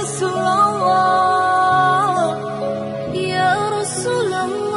رسول الله. يا رسول الله.